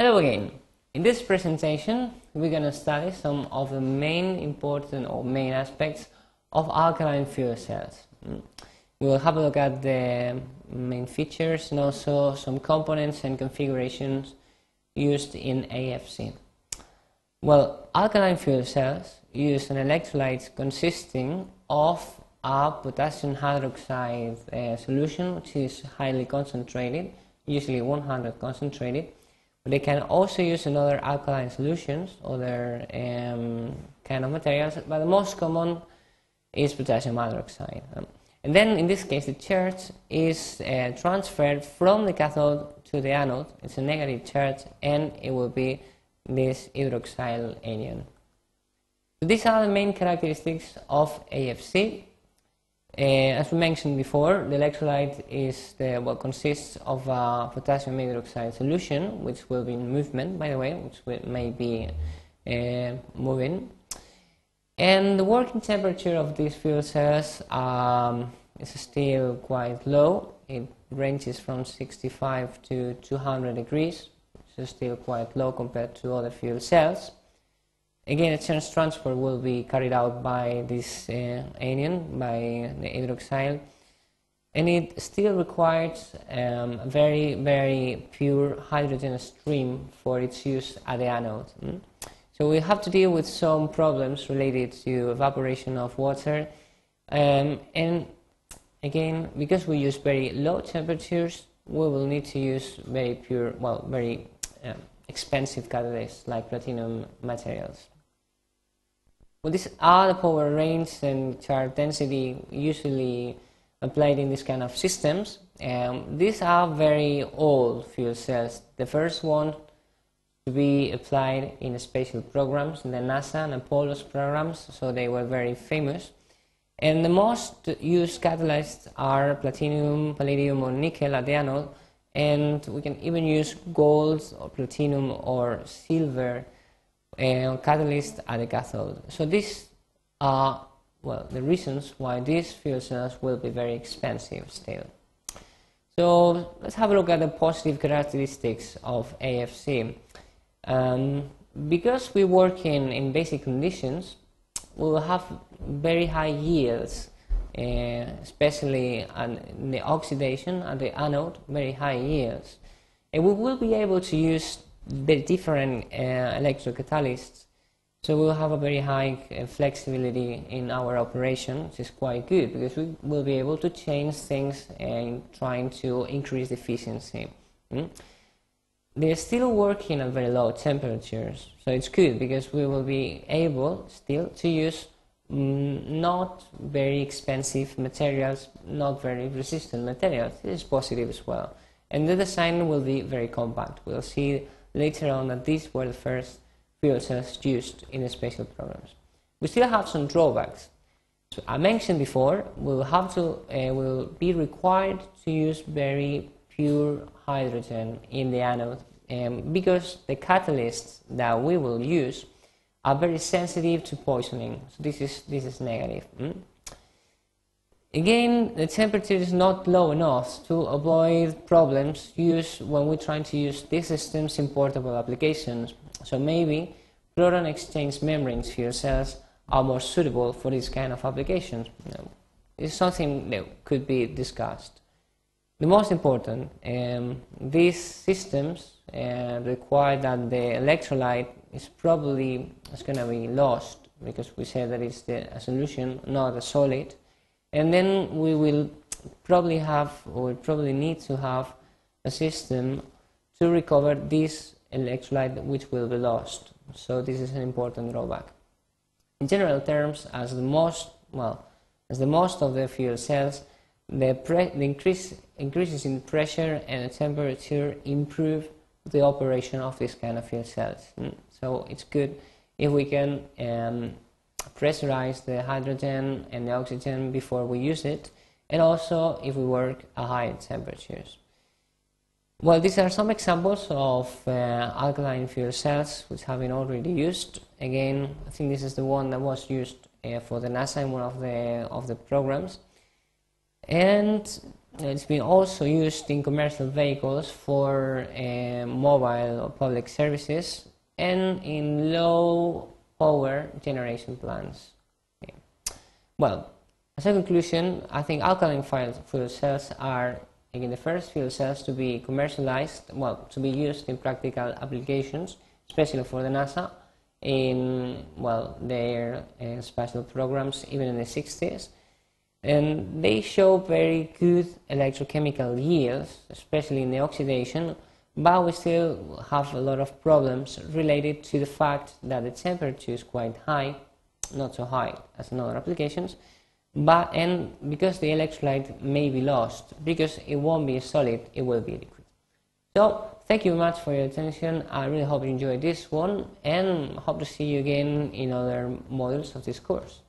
Hello again. In this presentation, we're going to study some of the main important or main aspects of alkaline fuel cells. Mm. We'll have a look at the main features and also some components and configurations used in AFC. Well, alkaline fuel cells use an electrolyte consisting of a potassium hydroxide uh, solution which is highly concentrated, usually 100 concentrated. They can also use another alkaline solutions, other um, kind of materials, but the most common is potassium hydroxide. Um, and then in this case the charge is uh, transferred from the cathode to the anode. It's a negative charge and it will be this hydroxyl anion. These are the main characteristics of AFC. Uh, as we mentioned before, the electrolyte is the, what consists of a potassium hydroxide solution, which will be in movement, by the way, which may be uh, moving. And the working temperature of these fuel cells um, is still quite low. It ranges from 65 to 200 degrees, is still quite low compared to other fuel cells. Again, exchange transport will be carried out by this uh, anion, by the hydroxyl, and it still requires um, a very, very pure hydrogen stream for its use at the anode. Mm? So we have to deal with some problems related to evaporation of water, um, and again, because we use very low temperatures, we will need to use very pure, well, very um, expensive catalysts like platinum materials. Well, these are the power range and charge density usually applied in this kind of systems. Um, these are very old fuel cells. The first one to be applied in special programs, in the NASA and Apollo's programs, so they were very famous. And the most used catalysts are platinum, palladium, or nickel at the anode, and we can even use gold or platinum or silver uh, catalyst at the cathode. So these are well the reasons why these fuel cells will be very expensive still. So let's have a look at the positive characteristics of AFC. Um, because we work in, in basic conditions, we will have very high yields, uh, especially in the oxidation at the anode, very high yields. And we will be able to use very different uh, electrocatalysts. So we'll have a very high uh, flexibility in our operation, which is quite good because we will be able to change things and trying to increase the efficiency. Mm? They're still working at very low temperatures, so it's good because we will be able still to use mm, not very expensive materials, not very resistant materials. This is positive as well. And the design will be very compact. We'll see later on that these were the first fuel cells used in the special programs. We still have some drawbacks. So I mentioned before, we'll have to, uh, will be required to use very pure hydrogen in the anode um, because the catalysts that we will use are very sensitive to poisoning. So this is, this is negative. Mm? Again, the temperature is not low enough to avoid problems used when we're trying to use these systems in portable applications. So maybe proton exchange membranes fuel cells are more suitable for this kind of applications. It's something that could be discussed. The most important, um, these systems uh, require that the electrolyte is probably is going to be lost because we said that it's the, a solution, not a solid and then we will probably have or probably need to have a system to recover this electrolyte which will be lost. So this is an important drawback. In general terms, as the most well, as the most of the fuel cells, the, the increase, increases in pressure and temperature improve the operation of this kind of fuel cells. Mm. So it's good if we can um, pressurize the hydrogen and the oxygen before we use it, and also if we work at high temperatures. Well, these are some examples of uh, alkaline fuel cells which have been already used. Again, I think this is the one that was used uh, for the NASA in one of the of the programs. And it's been also used in commercial vehicles for uh, mobile or public services and in low power generation plants. Okay. Well, as a conclusion, I think alkaline fuel cells are again the first fuel cells to be commercialized, well, to be used in practical applications, especially for the NASA in well their uh, special programs even in the 60s and they show very good electrochemical yields especially in the oxidation but we still have a lot of problems related to the fact that the temperature is quite high not so high as in other applications but and because the electrolyte may be lost because it won't be solid it will be liquid so thank you very much for your attention. I really hope you enjoyed this one and hope to see you again in other modules of this course.